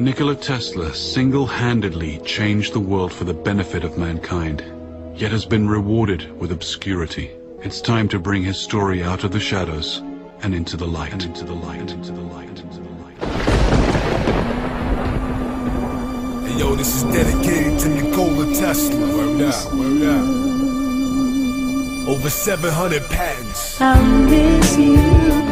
Nikola Tesla single-handedly changed the world for the benefit of mankind, yet has been rewarded with obscurity. It's time to bring his story out of the shadows and into the light. And into the light. And into the light. And into the light. Hey, yo, this is dedicated to Nikola Tesla. Word up, word up. Over 700 patents. I miss you.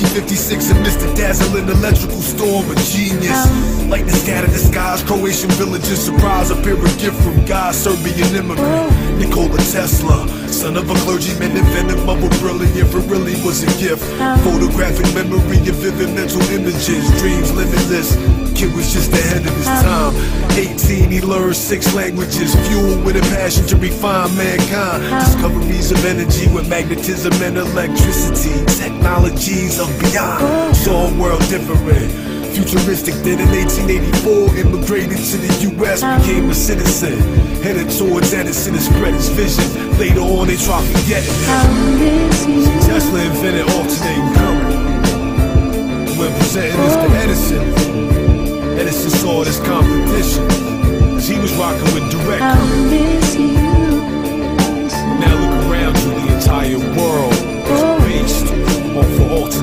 1956 amidst a Dazzling electrical storm, a genius. Lightning scattered the skies, Croatian villages surprise. A pure gift from God, Serbian immigrant. Nikola Tesla, son of a clergyman, invented bubble brilliant, but really was a gift. Photographic memory and vivid mental images, dreams limitless. Kid was just ahead of his time. 18, he learned six languages, fueled with a passion to refine mankind. Discoveries of energy with magnetism and electricity, technology technologies of beyond. A world different. Futuristic, then in 1884, immigrated to the US, became a citizen. Headed towards Edison and spread his vision. Later on, they tried forgetting him. I miss you. Tesla invented alternating current. When presenting this to Edison, Edison saw it as competition. As he was rocking with direct current.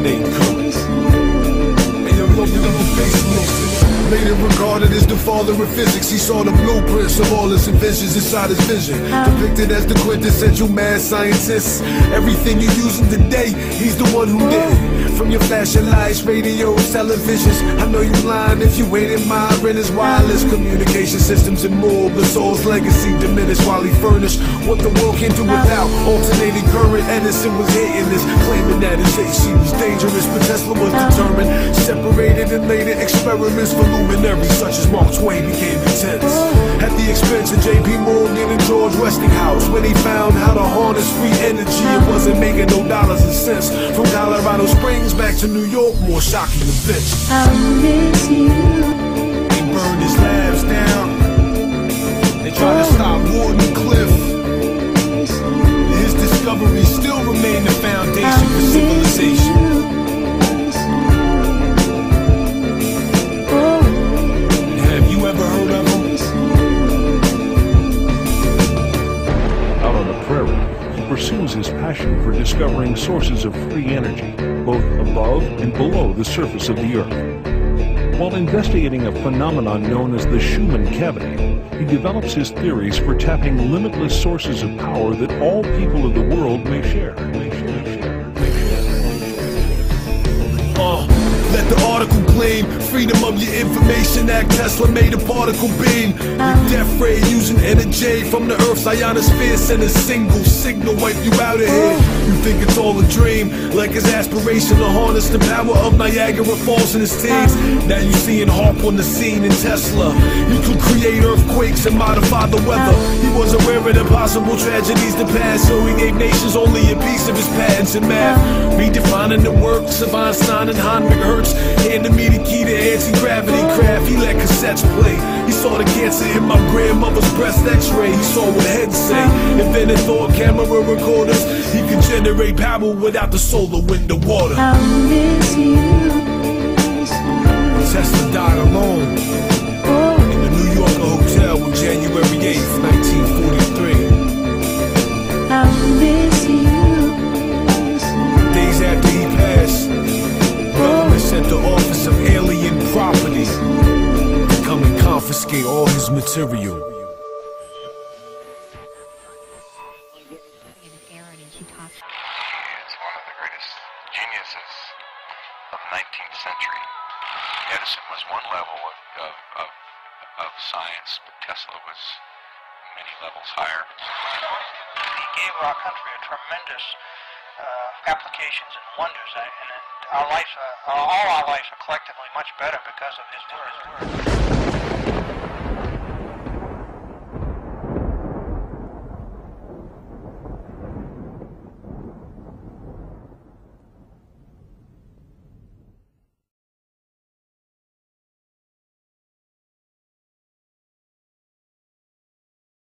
Off father of physics, he saw the blueprints of all his inventions inside his vision. Depicted as the quintessential mad scientist. Everything you're using today, he's the one who did it. From your flashing lights, radios, televisions. I know you lying if you ain't admiring his wireless communication systems and more. But Saul's legacy diminished while he furnished what the world can't do without. Alternating current, Edison was hating this, claiming that his AC was dangerous. But Tesla was determined. Separated in later experiments for luminaries such as Mark Twain became intense. At the expense of J.P. Morgan and George Westinghouse, when he found how to harness free energy, it wasn't making no dollars and cents. From Colorado Springs back to New York, more shocking events. I miss you. They burned his labs down. They tried to stop Wardenclyffe. His discoveries still remain the foundation for civilization. His passion for discovering sources of free energy, both above and below the surface of the Earth. While investigating a phenomenon known as the Schumann cavity, he develops his theories for tapping limitless sources of power that all people of the world may share, may share. Uh, let the article claim freedom of your information act. Tesla made a particle beam. Your death ray using energy from the Earth's ionosphere send a single signal wipe you out of here. You think it's all a dream, like his aspiration to harness the power of Niagara Falls in his teens. Now you see seeing HAARP on the scene in Tesla. He could create earthquakes and modify the weather. He was aware of the possible tragedies to pass, so he gave nations only a piece of his patents and math. Redefining the works of Einstein and Heinrich Hertz. Handed me the key to anti-gravity craft. He let cassettes play. He saw the cancer in my grandmother's breast x-ray. He saw what heads say. Invented thought camera recorders. He could generate power without the solar, wind, or water. Um, wonders, uh, of science, but Tesla was many levels higher. He gave our country tremendous uh applications and it, our lives, uh, all our lives are collectively much better because of his work.